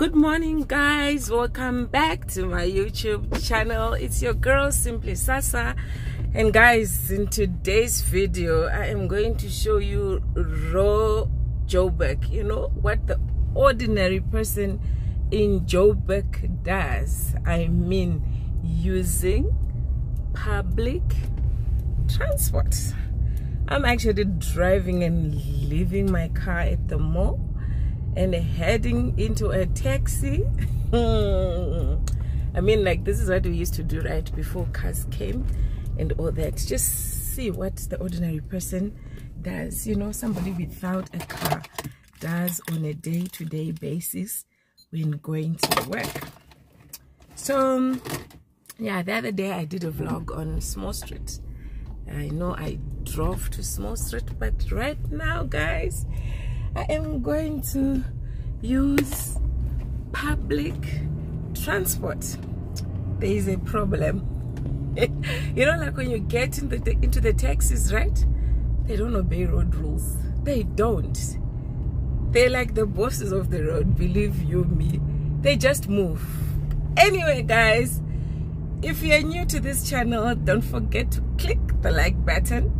good morning guys. Welcome back to my youtube channel. It's your girl simply sasa. And guys in today's video i am going to show you raw joburg. You know what the ordinary person in joburg does? I mean using public transport. I'm actually driving and leaving my car at the mall and heading into a taxi. I mean like this is what we used to do right before cars came and all that. Just see what the ordinary person does. You know somebody without a car does on a day-to-day -day basis when going to work. So um, yeah the other day i did a vlog on small street. I know i drove to small street but right now guys I am going to use public transport. There is a problem. you know, like when you get in the, into the taxis, right? They don't obey road rules. They don't. They're like the bosses of the road, believe you me. They just move. Anyway, guys, if you're new to this channel, don't forget to click the like button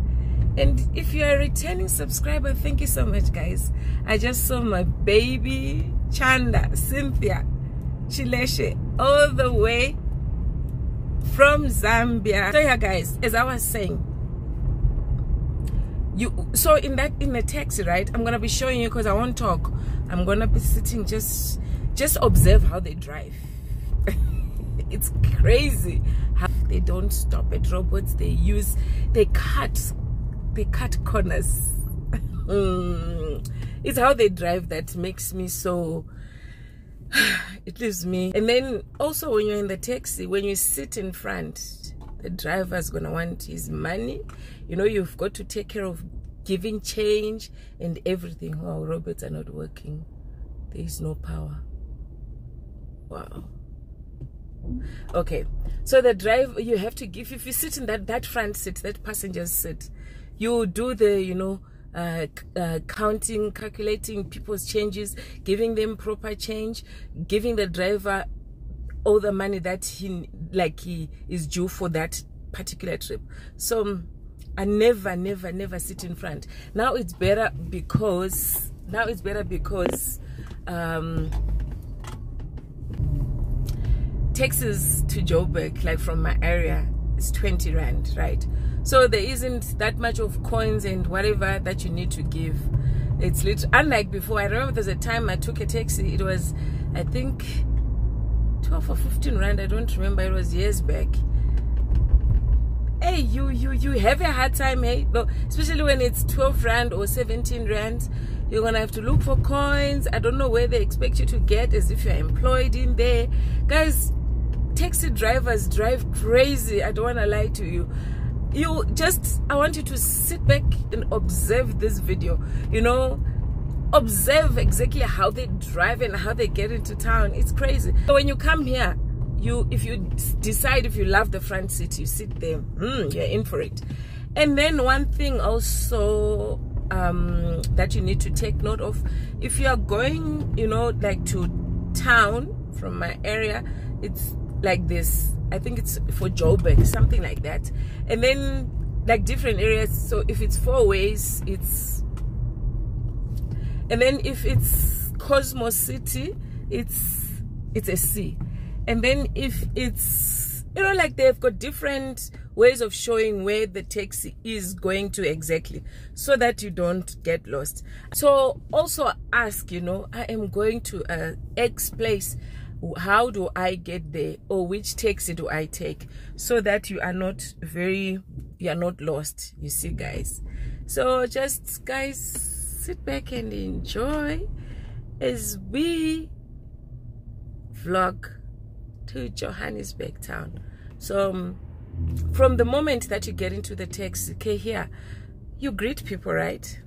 and if you're a returning subscriber thank you so much guys. I just saw my baby chanda cynthia chileshe all the way from zambia. So yeah guys as i was saying you so in that in the taxi right i'm gonna be showing you because i won't talk. I'm gonna be sitting just just observe how they drive. It's crazy how they don't stop at robots. They use they cut they cut corners. Mm. it's how they drive that makes me so it leaves me. And then also when you're in the taxi when you sit in front the driver's gonna want his money. You know you've got to take care of giving change and everything. Wow robots are not working. There is no power. Wow. Okay. So the drive you have to give if you sit in that that front seat that passenger's seat you do the you know uh, uh, counting calculating people's changes giving them proper change giving the driver all the money that he like he is due for that particular trip. So i never never never sit in front. Now it's better because now it's better because um taxis to joburg like from my area is 20 rand right so there isn't that much of coins and whatever that you need to give. It's lit unlike before i remember there's a time i took a taxi it was i think 12 or 15 rand i don't remember it was years back. Hey you you you have a hard time hey? No, especially when it's 12 rand or 17 rand you're gonna have to look for coins. I don't know where they expect you to get as if you're employed in there. Guys taxi drivers drive crazy i don't want to lie to you you just i want you to sit back and observe this video. You know observe exactly how they drive and how they get into town. It's crazy. So when you come here you if you decide if you love the front seat you sit there. Mm, you're in for it. And then one thing also um, that you need to take note of if you are going you know like to town from my area it's like this i think it's for joburg something like that. And then like different areas. So if it's Fourways it's and then if it's cosmos city it's it's a c and then if it's you know like they've got different ways of showing where the taxi is going to exactly so that you don't get lost. So also ask you know i am going to a x place how do I get there? Or which taxi do I take? So that you are not very you are not lost you see guys. So just guys sit back and enjoy as we vlog to Johannesburg town. So um, from the moment that you get into the taxi okay here you greet people right?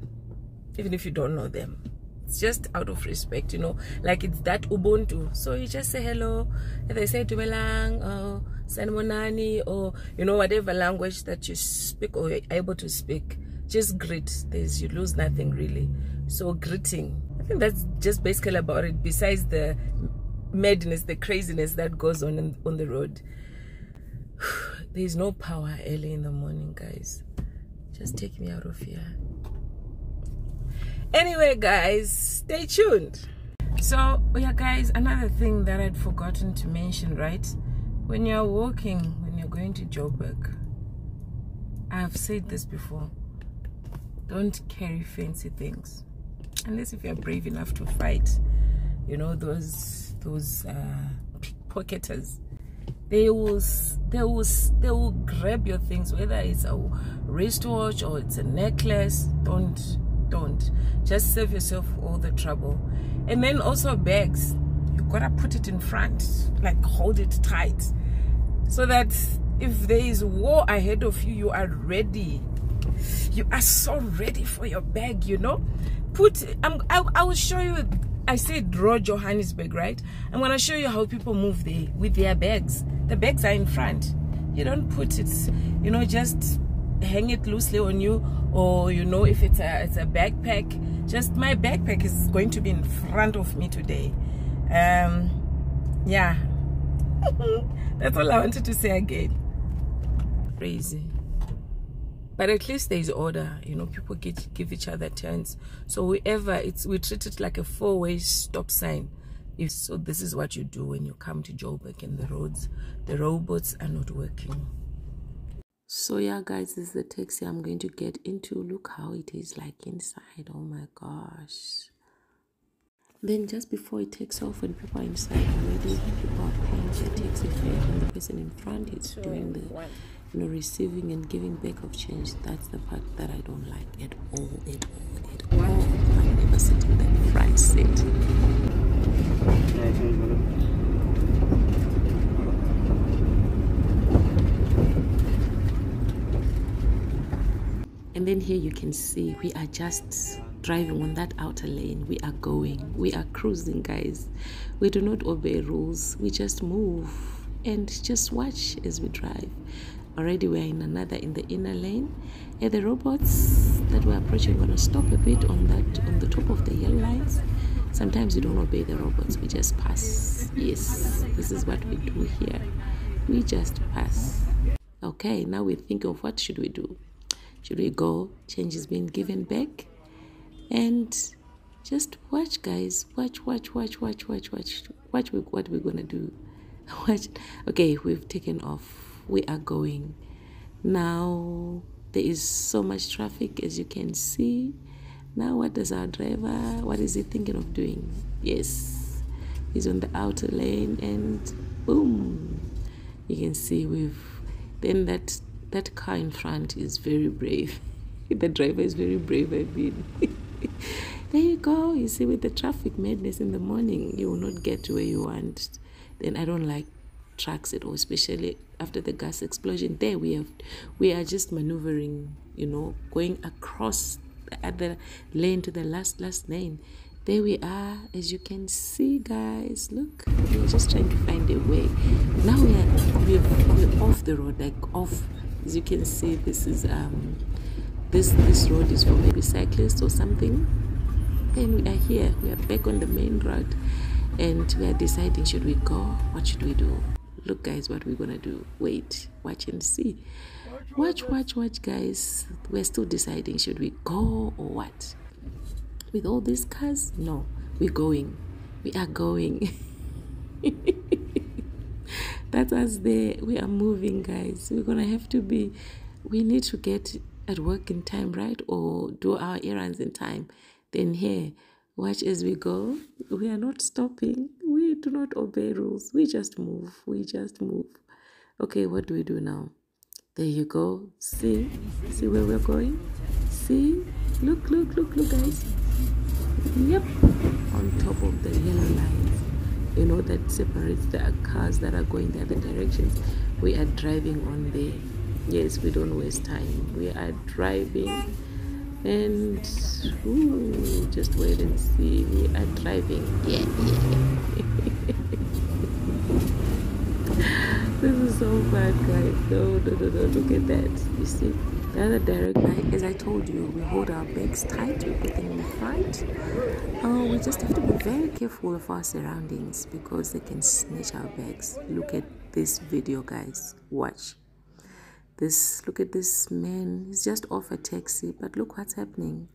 Even if you don't know them it's just out of respect you know. Like it's that ubuntu. So you just say hello. And they say dumelang or sanibonani or you know whatever language that you speak or you're able to speak. Just greet. There's you lose nothing really. So greeting. I think that's just basically about it besides the madness the craziness that goes on in, on the road. There's no power early in the morning guys. Just take me out of here anyway guys stay tuned. So yeah guys another thing that i'd forgotten to mention right? When you're walking when you're going to joburg i've said this before don't carry fancy things. Unless if you're brave enough to fight you know those those uh pickpocketers. They will they will they will grab your things whether it's a wristwatch or it's a necklace don't don't just save yourself all the trouble and then also bags you gotta put it in front like hold it tight so that if there is war ahead of you you are ready you are so ready for your bag you know put I'm, I, I will show you I said draw Johannesburg, right? I'm gonna show you how people move there with their bags. The bags are in front. You don't put it, you know, just hang it loosely on you, or you know, if it's a it's a backpack. Just my backpack is going to be in front of me today. Um, yeah, that's all I wanted to say again. Crazy but at least there's order you know people get give each other turns so whoever it's we treat it like a four-way stop sign if so this is what you do when you come to joburg and the roads the robots are not working so yeah guys this is the taxi i'm going to get into. Look how it is like inside. Oh my gosh. Then just before it takes off when people are inside already people are paying their taxi fare and the person in front is doing the you know, receiving and giving back of change, that's the part that I don't like at all, at all, at all. I'm never sitting that front seat. And then here you can see we are just driving on that outer lane. We are going. We are cruising, guys. We do not obey rules. We just move and just watch as we drive already we're in another in the inner lane and the robots that we're approaching are going to stop a bit on that on the top of the yellow lines sometimes we don't obey the robots we just pass yes this is what we do here we just pass okay now we think of what should we do should we go? Change is being given back. And just watch guys. Watch watch watch watch watch watch. Watch what we're gonna do. Watch. Okay we've taken off. We are going. Now there is so much traffic as you can see. Now what does our driver, what is he thinking of doing? Yes, he's on the outer lane and boom, you can see we've, then that, that car in front is very brave. the driver is very brave, I mean. there you go. You see, with the traffic madness in the morning, you will not get to where you want. Then I don't like trucks at all, especially after the gas explosion. There we have we are just maneuvering, you know, going across the other lane to the last last lane. There we are, as you can see, guys. Look, we're just trying to find a way. Now we are we're, we're off the road, like off. As you can see, this is um this this road is for maybe cyclists or something. Then we are here. We are back on the main road, and we are deciding: should we go? What should we do? look guys what we're gonna do wait watch and see watch watch watch guys we're still deciding should we go or what with all these cars no we're going we are going that's us there we are moving guys we're gonna have to be we need to get at work in time right or do our errands in time then here watch as we go we are not stopping We do not obey rules. We just move. We just move. Okay, what do we do now? There you go. See? See where we're going? See? Look, look, look, look, guys. Yep. On top of the yellow lines. You know, that separates the cars that are going the other directions. We are driving on there. Yes, we don't waste time. We are driving and ooh, just wait and see we are driving yeah, yeah. this is so bad, guys. No, no, no, no. Look at that. You see, the other as I told you, we hold our bags tight. We put them in the front. Oh, uh, we just have to be very careful of our surroundings because they can snatch our bags. Look at this video, guys. Watch. This. Look at this man. He's just off a taxi, but look what's happening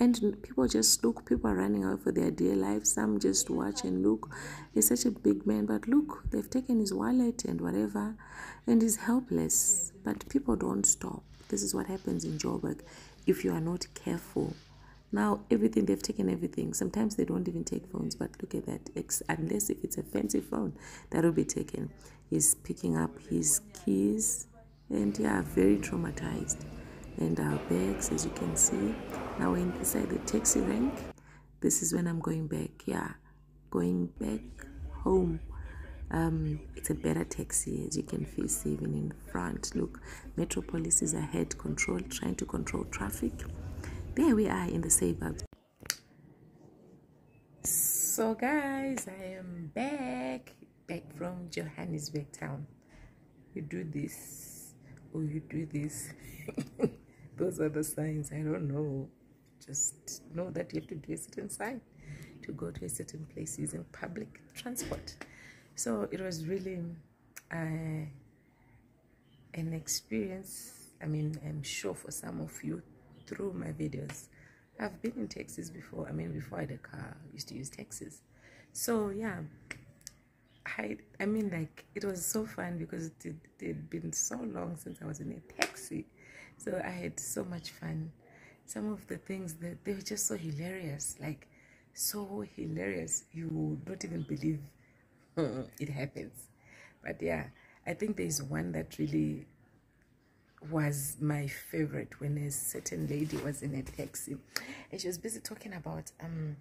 and people just look people are running out for their dear life some just watch and look he's such a big man but look they've taken his wallet and whatever and he's helpless but people don't stop this is what happens in joburg if you are not careful. Now everything they've taken everything. Sometimes they don't even take phones but look at that unless if it's a fancy phone that will be taken. He's picking up his keys and yeah very traumatized. And our bags as you can see now we're inside the taxi rank. This is when i'm going back yeah going back home um, it's a better taxi as you can see even in front. Look metro police is ahead control trying to control traffic. There we are in the suburbs. So guys i am back back from johannesburg town. You do this or you do this. Those are the signs. I don't know. Just know that you have to do a certain sign to go to a certain place using public transport so it was really uh, an experience i mean i'm sure for some of you through my videos i've been in taxis before i mean before i had a car I used to use taxis so yeah I, I mean like it was so fun because it, it had been so long since i was in a taxi so I had so much fun. Some of the things that they were just so hilarious, like so hilarious. You would not even believe it happens. But yeah, I think there's one that really was my favorite when a certain lady was in a taxi and she was busy talking about um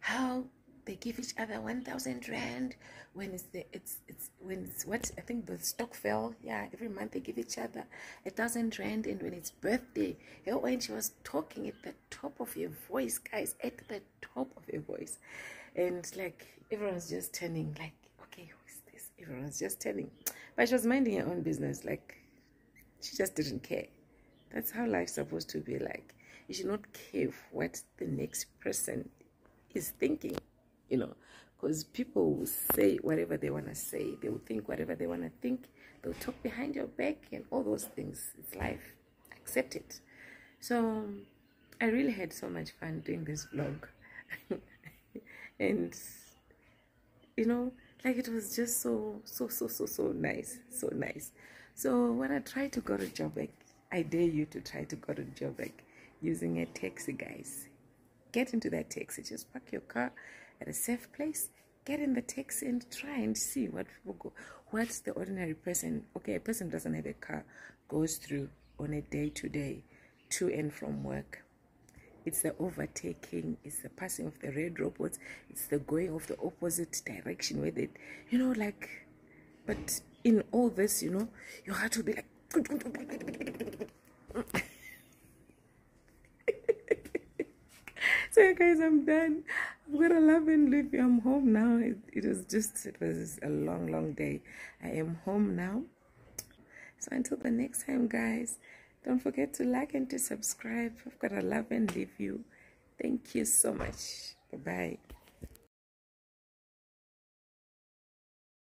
how they give each other 1000 rand when it's the it's it's when it's what i think the stokvel yeah every month they give each other a thousand rand and when it's birthday when she was talking at the top of your voice guys at the top of your voice and like everyone's just turning like okay who is this everyone's just turning but she was minding her own business like she just didn't care that's how life's supposed to be like you should not care what the next person is thinking you know, because people will say whatever they want to say. They will think whatever they want to think. They'll talk behind your back and all those things. It's life. Accept it. So I really had so much fun doing this vlog. and, you know, like it was just so, so, so, so, so nice. So nice. So when I try to go to Joburg, I dare you to try to go to Joburg using a taxi, guys. Get into that taxi. Just park your car at a safe place get in the taxi and try and see what people go what the ordinary person okay a person doesn't have a car goes through on a day to day to and from work it's the overtaking it's the passing of the red robots it's the going of the opposite direction with it you know like but in all this you know you have to be like so guys i'm done. Got to love and leave you i'm home now. It, it was just it was a long long day. I am home now. So until the next time guys don't forget to like and to subscribe. I've got to love and leave you thank you so much. Bye bye